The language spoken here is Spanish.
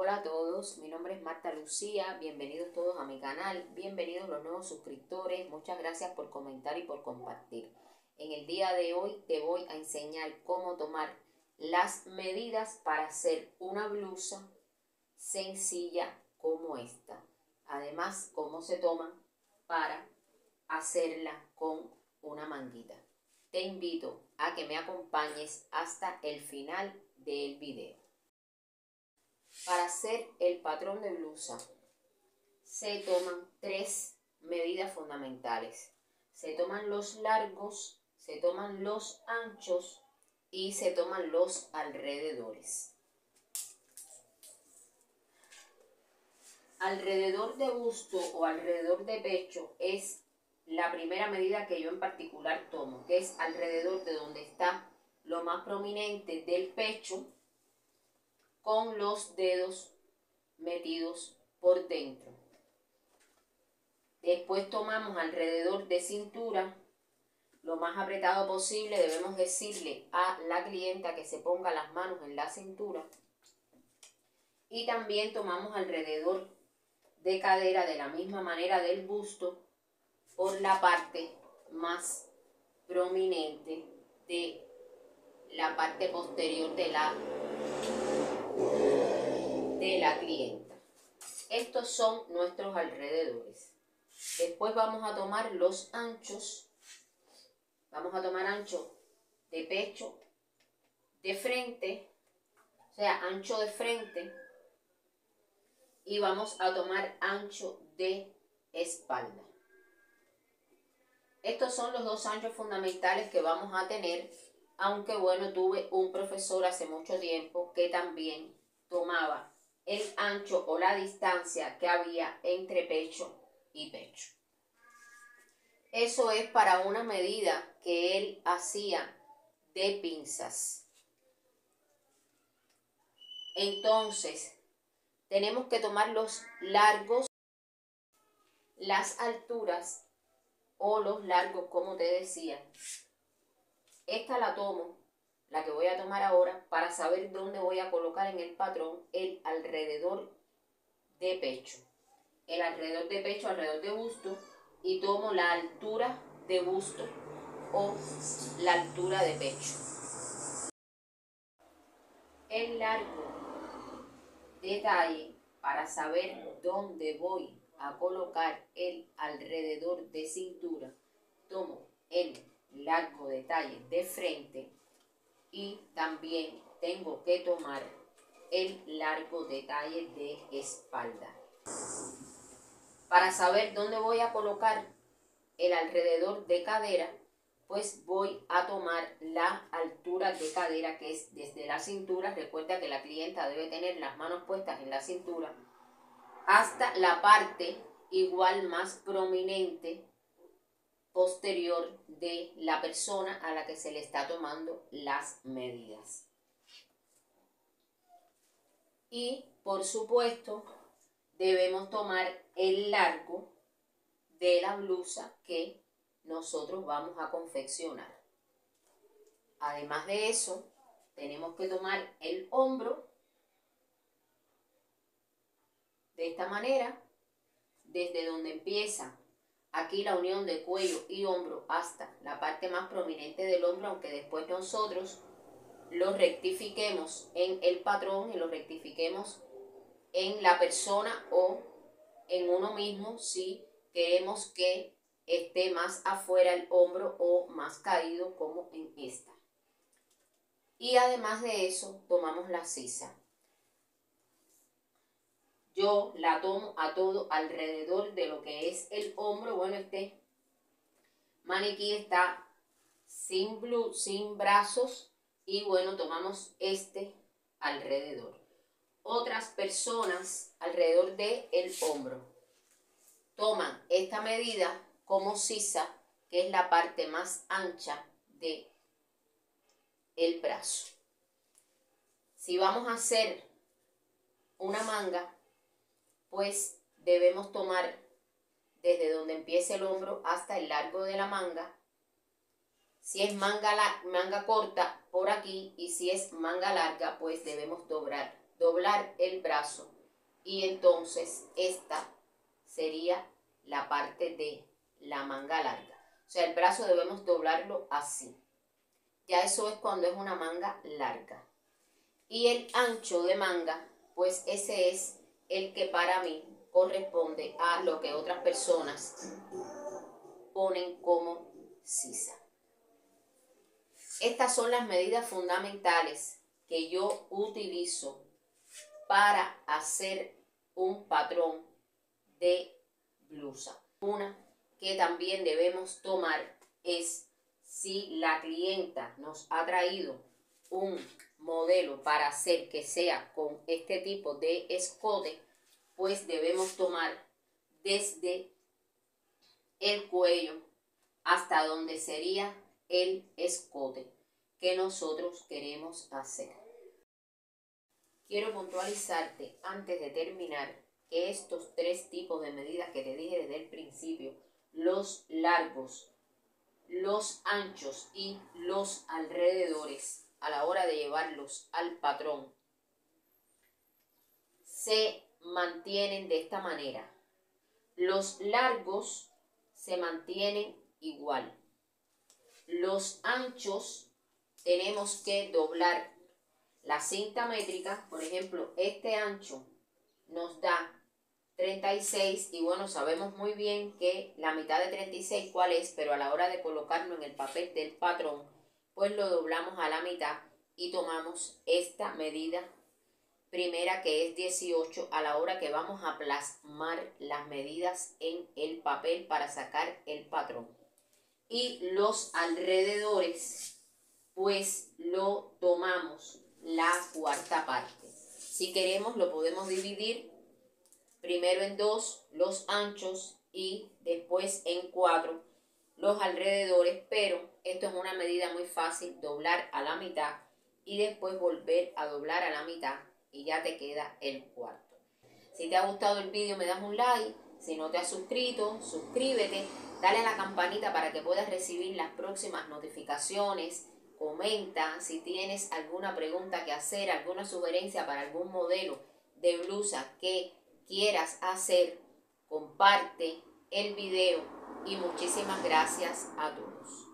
Hola a todos, mi nombre es Marta Lucía, bienvenidos todos a mi canal, bienvenidos los nuevos suscriptores, muchas gracias por comentar y por compartir. En el día de hoy te voy a enseñar cómo tomar las medidas para hacer una blusa sencilla como esta. Además, cómo se toman para hacerla con una manguita. Te invito a que me acompañes hasta el final del video. Para hacer el patrón de blusa se toman tres medidas fundamentales. Se toman los largos, se toman los anchos y se toman los alrededores. Alrededor de busto o alrededor de pecho es la primera medida que yo en particular tomo, que es alrededor de donde está lo más prominente del pecho con los dedos metidos por dentro. Después tomamos alrededor de cintura, lo más apretado posible, debemos decirle a la clienta que se ponga las manos en la cintura. Y también tomamos alrededor de cadera de la misma manera del busto por la parte más prominente de la parte posterior de la de la clienta. Estos son nuestros alrededores. Después vamos a tomar los anchos. Vamos a tomar ancho de pecho, de frente, o sea, ancho de frente. Y vamos a tomar ancho de espalda. Estos son los dos anchos fundamentales que vamos a tener, aunque bueno, tuve un profesor hace mucho tiempo que también tomaba el ancho o la distancia que había entre pecho y pecho. Eso es para una medida que él hacía de pinzas. Entonces, tenemos que tomar los largos, las alturas o los largos, como te decía. Esta la tomo la que voy a tomar ahora, para saber dónde voy a colocar en el patrón el alrededor de pecho. El alrededor de pecho, alrededor de busto, y tomo la altura de busto o la altura de pecho. El largo detalle para saber dónde voy a colocar el alrededor de cintura, tomo el largo detalle de frente y también tengo que tomar el largo detalle de espalda. Para saber dónde voy a colocar el alrededor de cadera, pues voy a tomar la altura de cadera que es desde la cintura. Recuerda que la clienta debe tener las manos puestas en la cintura hasta la parte igual más prominente posterior de la persona a la que se le está tomando las medidas. Y por supuesto debemos tomar el largo de la blusa que nosotros vamos a confeccionar. Además de eso, tenemos que tomar el hombro de esta manera, desde donde empieza aquí la unión de cuello y hombro hasta la parte más prominente del hombro, aunque después nosotros lo rectifiquemos en el patrón y lo rectifiquemos en la persona o en uno mismo si queremos que esté más afuera el hombro o más caído como en esta. Y además de eso, tomamos la sisa yo la tomo a todo alrededor de lo que es el hombro. Bueno, este maniquí está sin, blue, sin brazos y bueno, tomamos este alrededor. Otras personas alrededor del el hombro toman esta medida como sisa, que es la parte más ancha de el brazo. Si vamos a hacer una manga, pues debemos tomar desde donde empiece el hombro hasta el largo de la manga. Si es manga, manga corta, por aquí, y si es manga larga, pues debemos doblar doblar el brazo y entonces esta sería la parte de la manga larga. O sea, el brazo debemos doblarlo así. Ya eso es cuando es una manga larga. Y el ancho de manga, pues ese es el que para mí corresponde a lo que otras personas ponen como sisa. Estas son las medidas fundamentales que yo utilizo para hacer un patrón de blusa. Una que también debemos tomar es si la clienta nos ha traído un modelo para hacer que sea con este tipo de escote, pues debemos tomar desde el cuello hasta donde sería el escote que nosotros queremos hacer. Quiero puntualizarte antes de terminar que estos tres tipos de medidas que te dije desde el principio, los largos, los anchos y los alrededores, a la hora de llevarlos al patrón, se mantienen de esta manera. Los largos se mantienen igual. Los anchos tenemos que doblar la cinta métrica, por ejemplo, este ancho nos da 36 y bueno, sabemos muy bien que la mitad de 36 cuál es, pero a la hora de colocarlo en el papel del patrón, pues lo doblamos a la mitad y tomamos esta medida primera que es 18 a la hora que vamos a plasmar las medidas en el papel para sacar el patrón. Y los alrededores, pues lo tomamos la cuarta parte. Si queremos lo podemos dividir primero en dos los anchos y después en cuatro los alrededores, pero esto es una medida muy fácil, doblar a la mitad y después volver a doblar a la mitad y ya te queda el cuarto. Si te ha gustado el vídeo me das un like, si no te has suscrito, suscríbete, dale a la campanita para que puedas recibir las próximas notificaciones, comenta si tienes alguna pregunta que hacer, alguna sugerencia para algún modelo de blusa que quieras hacer, comparte el video y muchísimas gracias a todos.